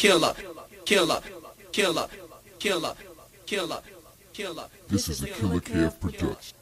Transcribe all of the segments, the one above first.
killer, killer, killer, killer, killer, killer. This is a Killa Kev production.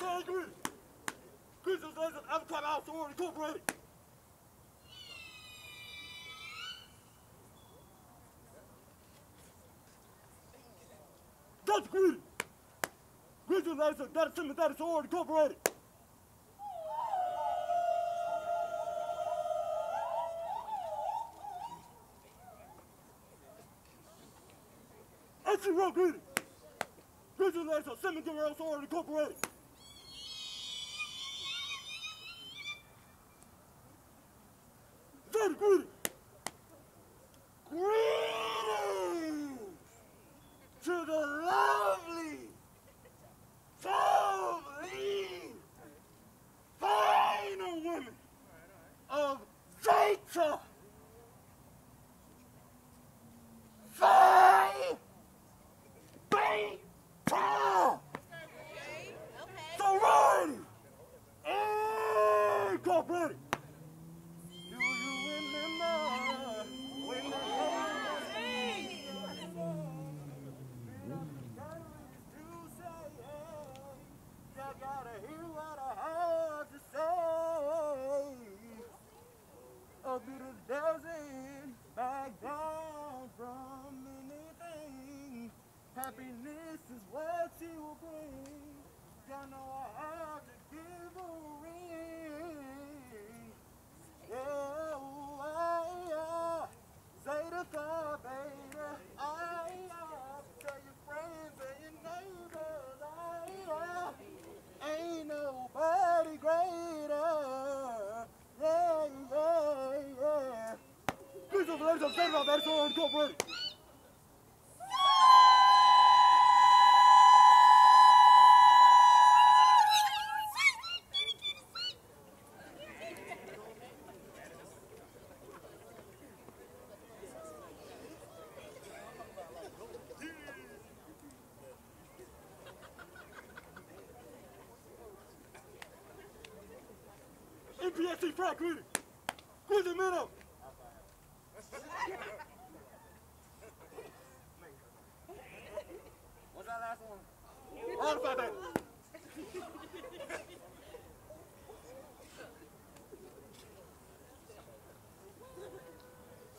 AKA Green! Green Association Avatar House Sorority Incorporated! Dr. Green! Green Association Data Sympathetic Sorority Incorporated! Entry Road Greeting! Green Association Cemetery Sorority Incorporated! Data Greeting! Greetings! to the lovely, lovely, finer women of Zeta Phi Beta Sorority Incorporated. Do you remember when A little doesn't back down from anything. Happiness is what she will bring. Don't know how to give a ring. Yeah, ooh, I, uh, say the thought, baby. I, uh, tell your friends and your neighbors. I, uh, ain't nobody greater. Yeah, yeah, yeah. Please, ladies and that's all incorporated. NPSC Pratt greeting. Quincy Minnow. What's that last one? Artifact that.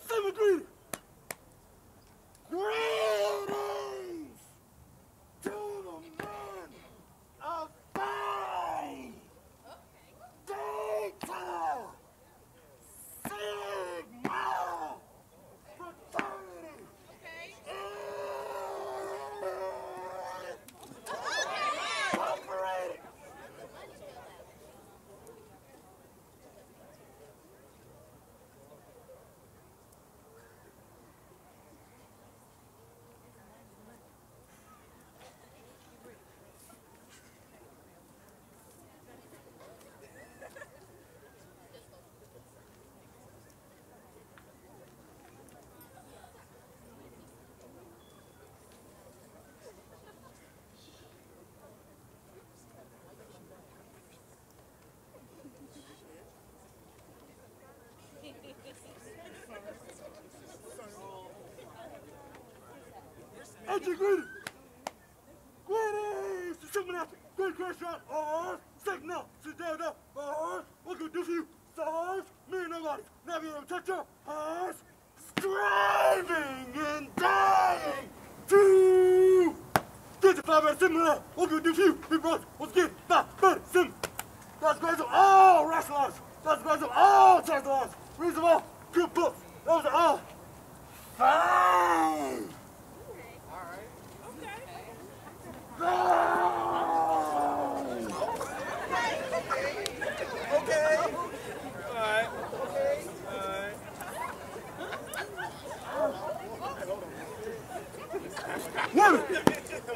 Seven greeting. Greetings to the men of fame. Beta Sigma Fraternity Incorporated. Greeting. Greetings to Supernaturals. Great restaurant. Or signal. Sedata. Or what can do for you? Stars. Me and nobody. Navigator toucher. Us. Striving and dying to get the Phi Beta Sigma. What can do for you? Big brothers, what's good? Five similar. That's of all wrestlers. That's of all chancellors. Reason of all good books. Those are all fine. Women,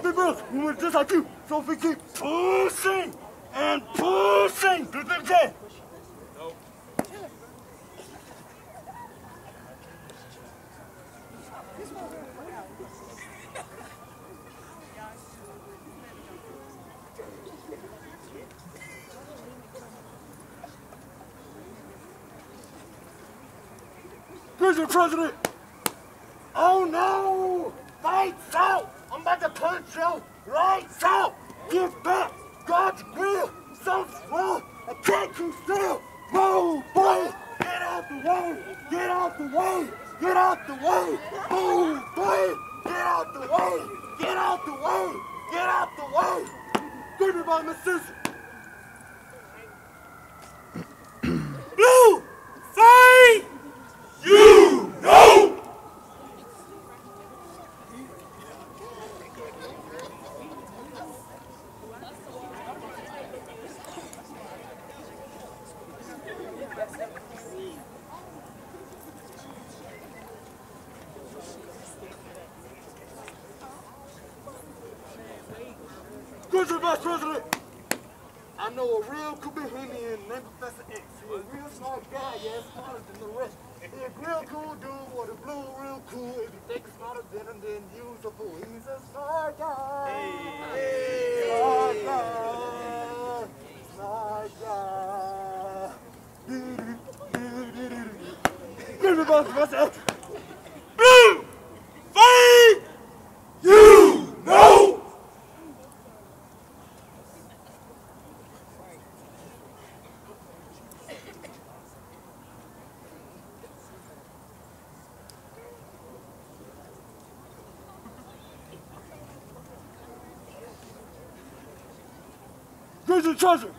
big brothers, women just like you. So we keep pushing and pushing, do the jam. Mr. President! Oh no! Lights out! I'm about to punch you! Lights out! Give back! God's will! So swell! I can't keep still! Move, boy! Get out the way! Get out the way! Get out the way! Move, boy! Get out the way! Get out the way! Get out the way! Give me my sister! Blue! Fight! You know! Mr. Vice President, I know a real Kubahinian named Professor X. He's a real smart guy, yeah, smarter than the rest. He's a real cool dude with a blue real cool. If you think he's smarter than him, then use a fool. He's a smart guy. Hey. Smart guy. Smart guy. Give me both Professor X. Blue! You know! Treasure.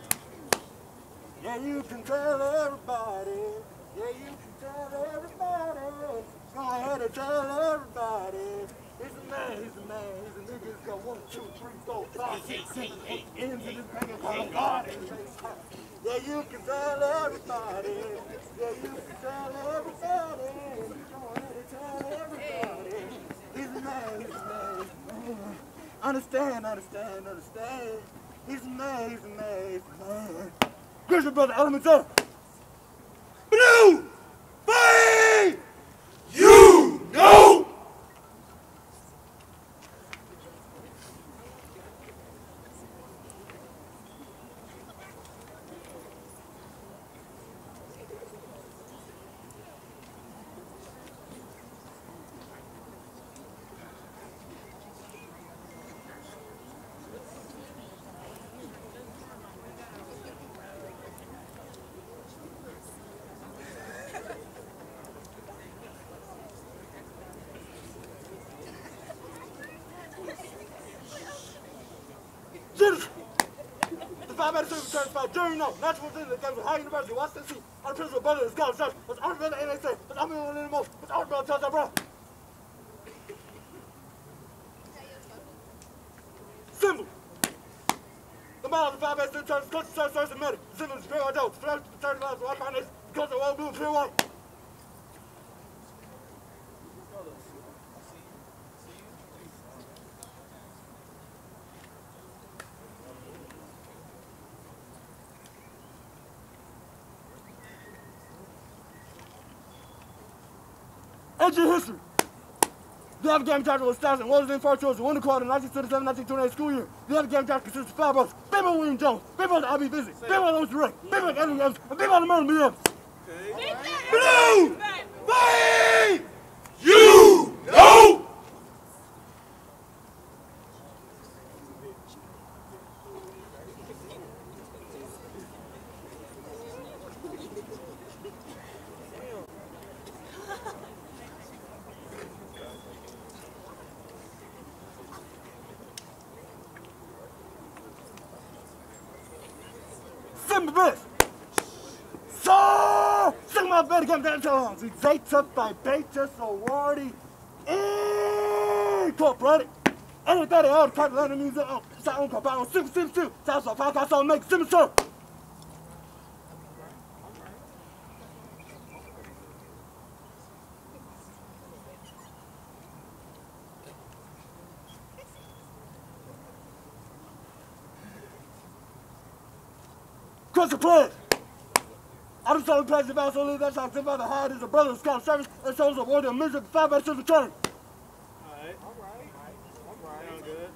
Yeah, you can tell everybody. Ahead tell everybody. He's a man, he's a man, he's a nigga. He's got one, two, three, four, five, six, seven, eight ends in his God. Yeah, you can tell everybody. Yeah, you can tell everybody. Ahead and tell everybody. He's a man, he's a man. Understand, understand, understand. He's a man, he's a man, he's a man. Brother, Elements up. Blue! Fight! You know! Citizens! The five out of seven returns by Jerry No, natural within the games of Howard University, Washington on the principal brother the Scottish Church, was the NSA, was the anymore, was Church of Brown. Symbol! The model of the five out of seven returns, culture, church, church, and medic. The symbol is pure white dogs, flash, the church lives, white finance, because of all blue, pure white. Ancient history. The Alpha Gamma chapter was established in Walden Far Church, Winter Quarter, 1927-1928 school year. The Alpha Gamma chapter consists of five brothers. Big Brother William Jones, Big Brother I.B. Busy, Big Brother Lewis Ray, Big Brother Edwin Evans, and Big Brother Merlin Williams. Blue! Fight! You know! Send me this. So, sing the Zeta Phi Beta sorority incorporated. Anything else, Captain Leonard Music on Sound Compound 662, South of Podcast on Make. Cross the. I just told the pledge about so leave that shot about the hide is a brother scout service and shows a warrior mission five by six return. Alright. Alright. Alright. Sound good.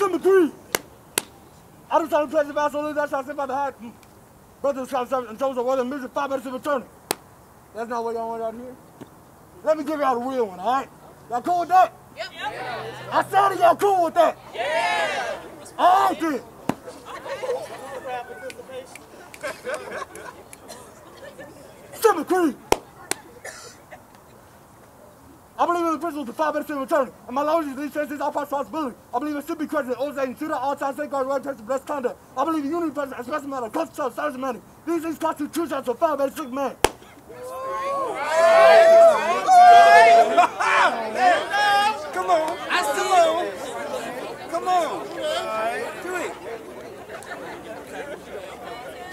Number three. I told the pledge about so leave that shot about the hide brother scout service and shows a warrior mission five by six return. That's not what y'all want out here. Let me give y'all the real one, all right? Y'all cool with that? Yep. I said y'all cool with that? Yeah. All then. Seven Creed. I believe in the principles of five minutes in return, and my logic these senses all responsibility. I believe it should be credited, saying, to the all-time safeguard, right, test, blessed conduct. I believe in unity, presence, expressive matter, culture, of money. These things constitute true shots of five minutes, six man. Come on. Come on. Do it.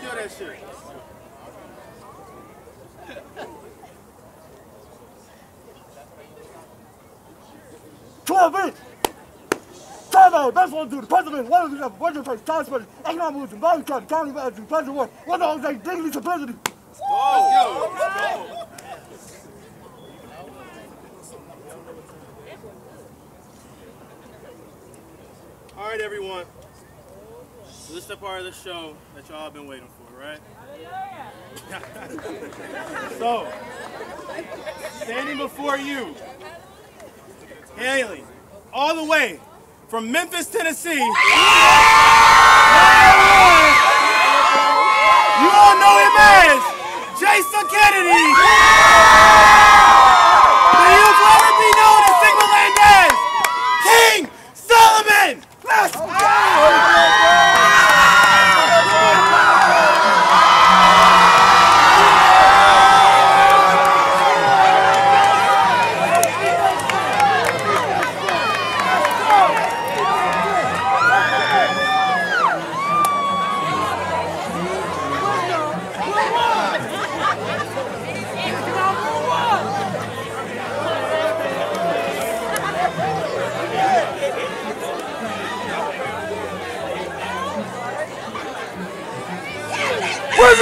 Kill that shit. Twelve inch. Best one to the president, one of the budget place, tax budget, economic wisdom, value cut, county value, pleasure work, one of those dignity, simplicity. All right, everyone. So this is the part of the show that y'all have been waiting for, right? so, standing before you, hailing all the way from Memphis, Tennessee. You all know him as Jason Kennedy. But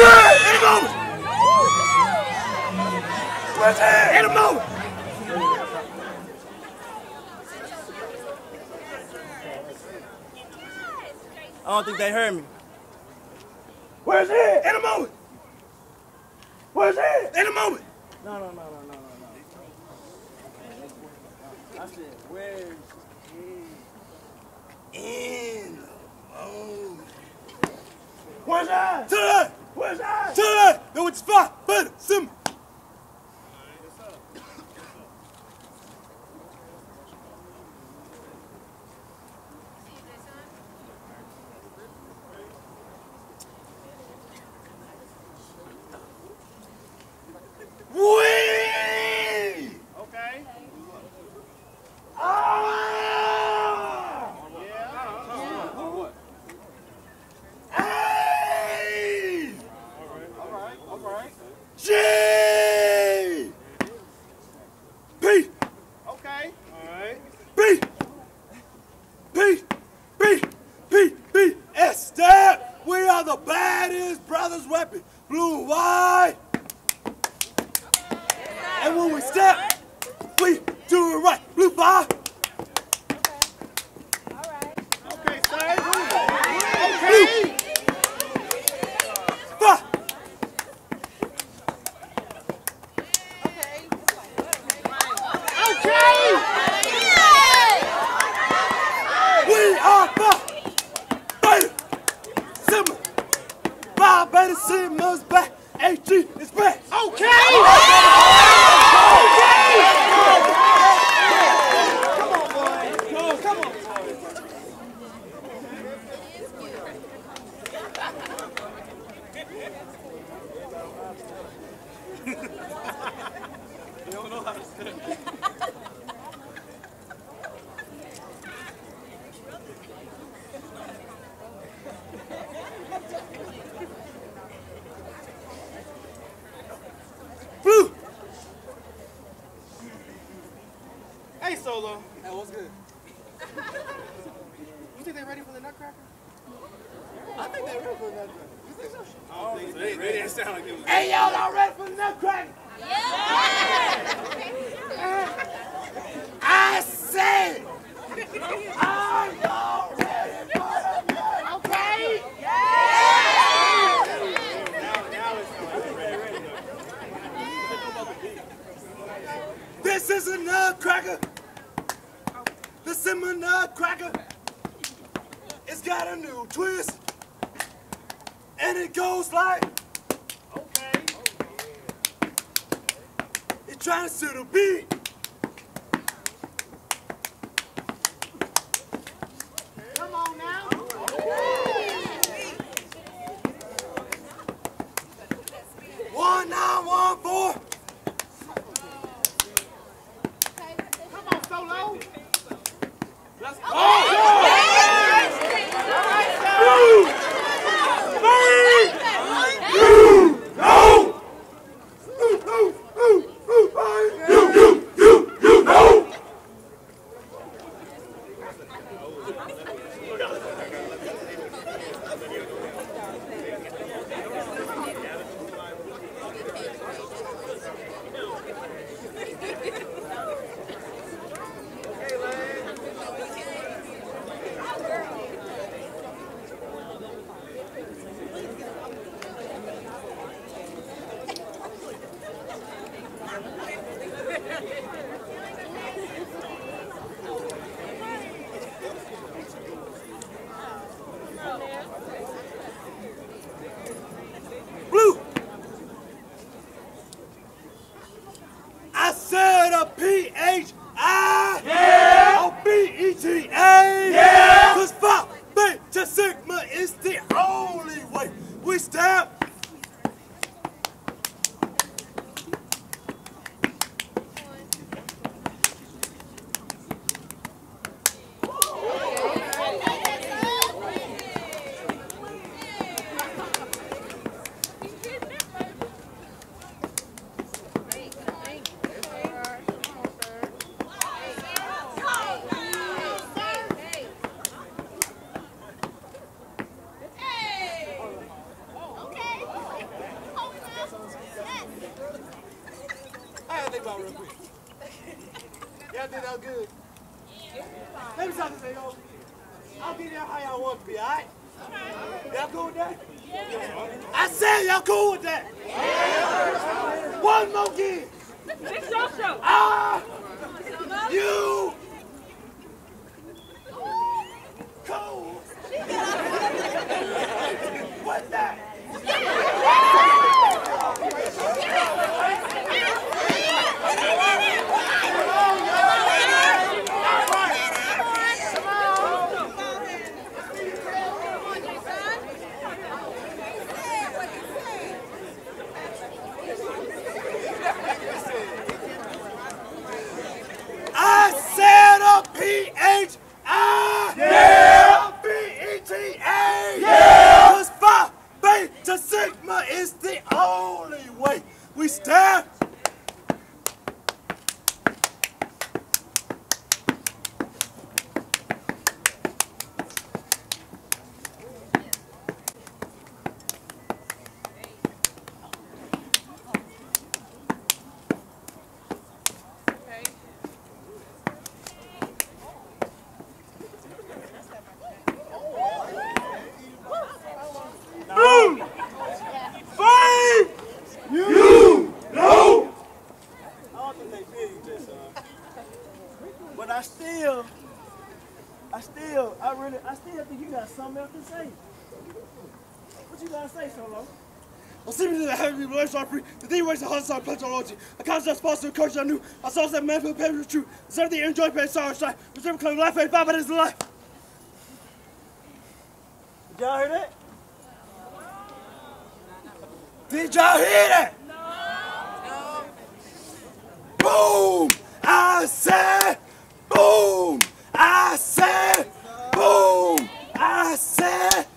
Where's it? In a moment. Where's it? In a moment. I don't think they heard me. Where's it? In a moment. Where's it? In a moment. No, no, no, no, no, no, no. I said, where's In a moment. Where's that? To that. Where's that? To that. No, it's fine. But sim. We. Okay. Ah. Hey. All right, all right. の話して to the beat. Let me talk to you. I'll be there how y'all want to be, all right? Y'all cool with that? Yeah. I said y'all cool with that. Yeah. One more gig. It's your show. Ah, you cool. What's that? We stand. I'm to the heavy relations are free. The thing raised the hot side petrology. A constant sponsor of coach I knew. I saw that man for paper was true. Deserve the enjoy pay sorrow side. Reserve claim life ain't five minutes of life. Did y'all hear that? Did y'all hear that? Boom! I said, boom! I said, boom! I said,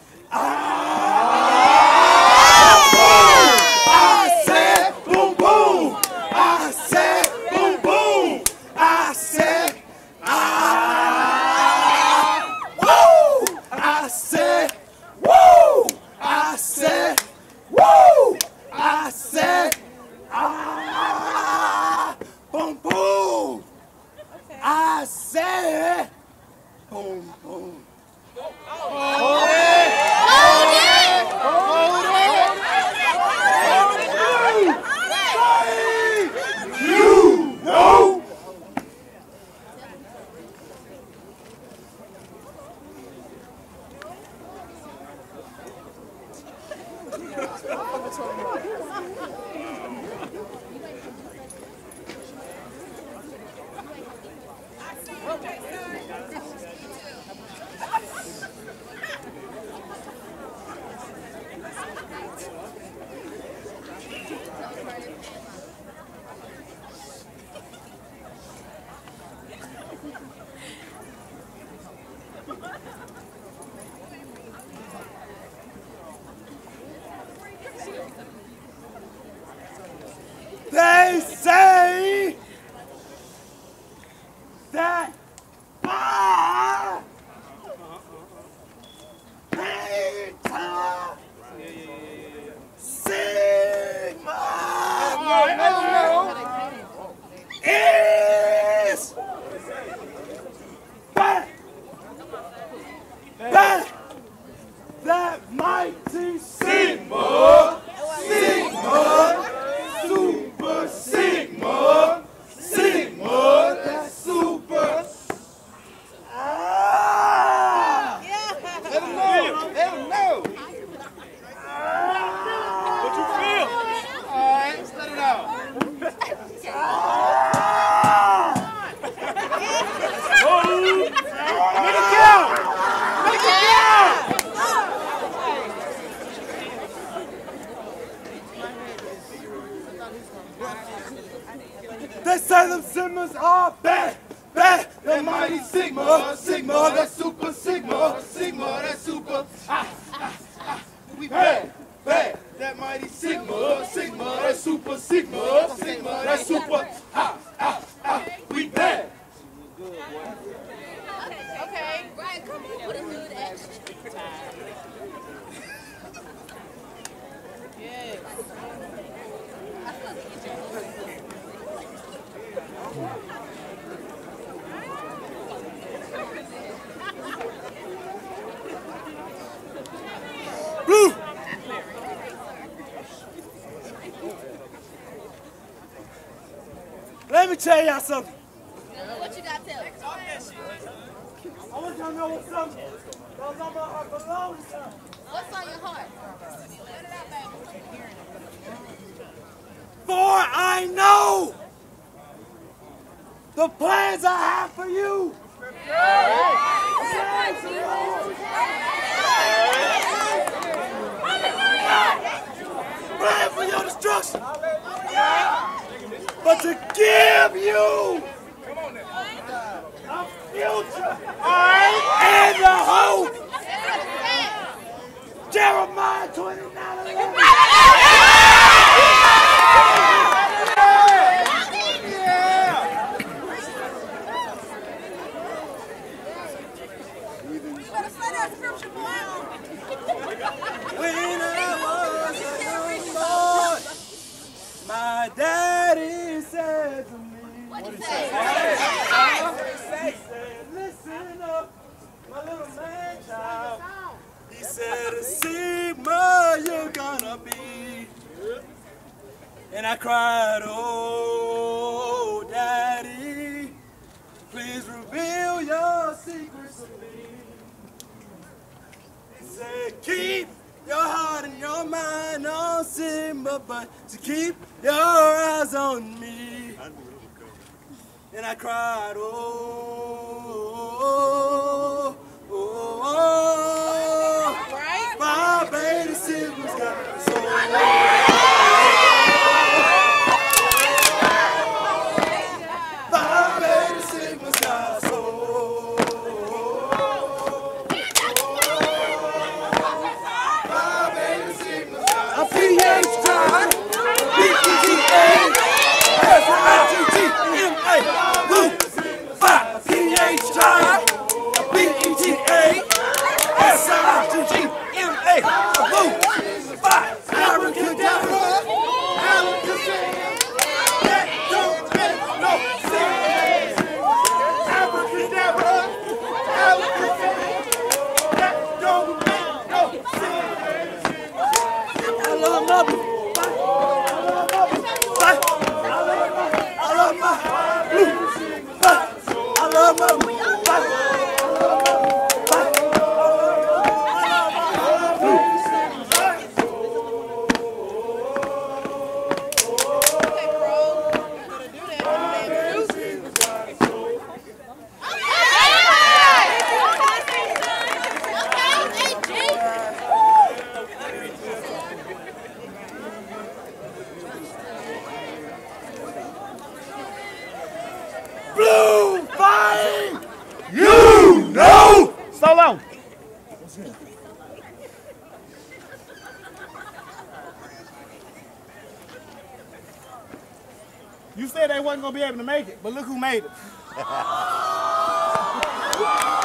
Let me tell y'all something. What you got to tell us? I want y'all to know what's. Those on my uh, heart belong to something. What's on your heart? For I know the plans I have for you. Plan for your destruction. But to give you a future and a hope. Jeremiah 29 When I was a young boy, my daddy what did he say? Listen up, my little man child. He said, Sigma, you're gonna be. And I cried, oh, daddy, please reveal your secrets to me. He said, keep your heart and your mind on Simba, but to keep your eyes on me and I cried, oh, oh, oh, oh. oh. My baby siblings got me so. said they wasn't gonna be able to make it, but look who made it.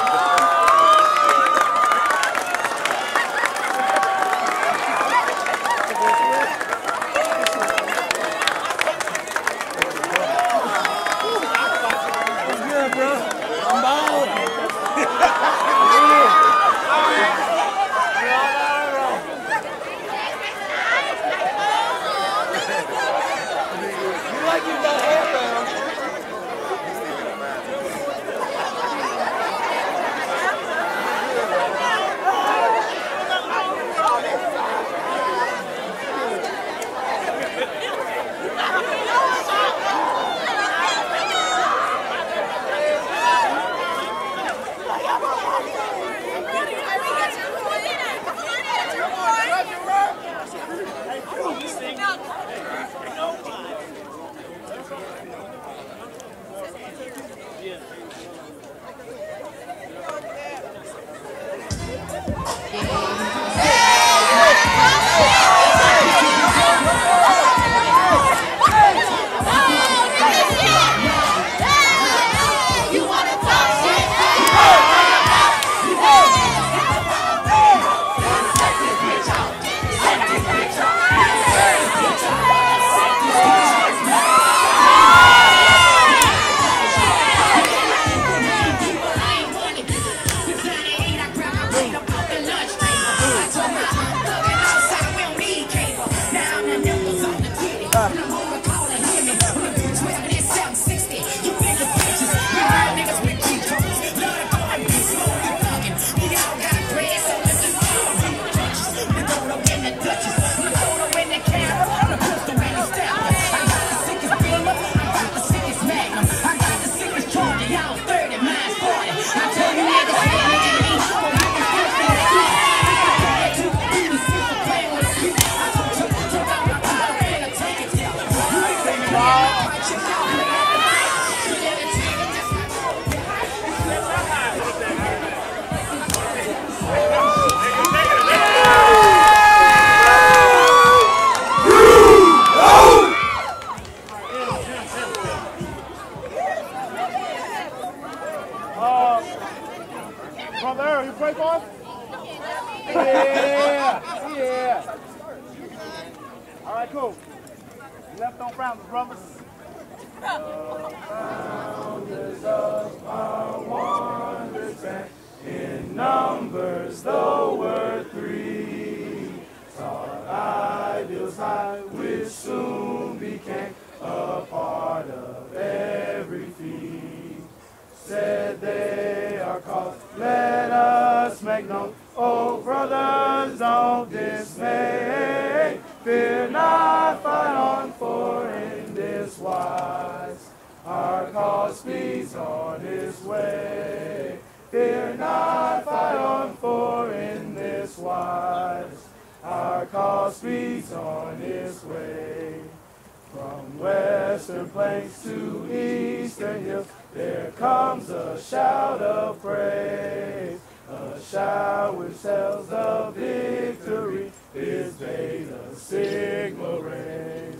western plains to eastern hills, there comes a shout of praise. A shout which tells of victory is day the signal raise.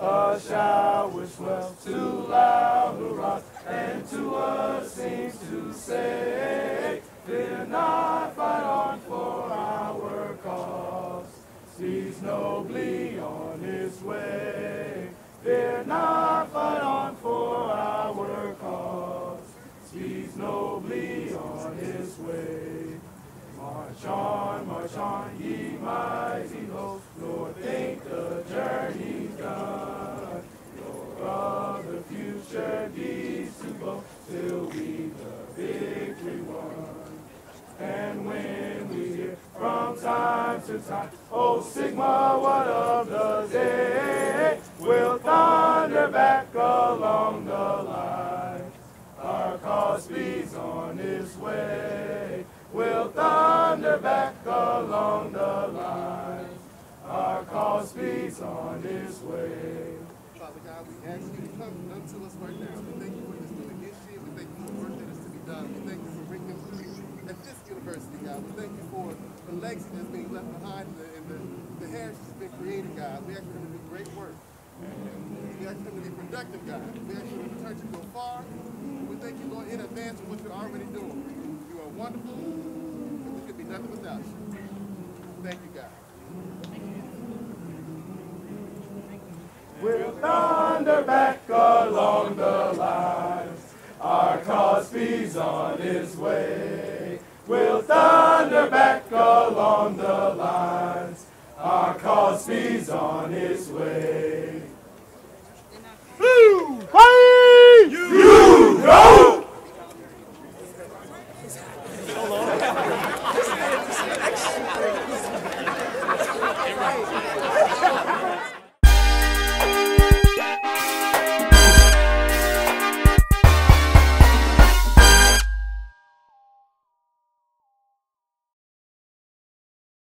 A shout which swells to loud hurrahs and to us seems to say, Fear not, fight on for our cause. Speeds nobly on his way. Nobly on his way. March on, march on, ye mighty hosts, nor think the journey's done. Nor of the future deeds to boast, till we the victory won. And when we hear from time to time, oh Sigma, what of the day? We'll thunder back along. Cause speeds on its way. We'll thunder back along the line. Our cause speeds on its way. Father God, we ask you to come unto us right now. We thank you for this initiative. We thank you for the work that is to be done. We thank you for bringing them through at this university, God. We thank you for the legacy that's being left behind and the, the, the heritage that's been created, God. We ask you to do great work. We ask you to be productive, God. We ask you to return to go far. We thank you, Lord, in advance of what you're already doing. You are wonderful, and we could be nothing without you. Thank you, God. We'll thunder back along the lines. Our cause speeds on its way. We'll thunder back along the lines. Our cause speeds on its way.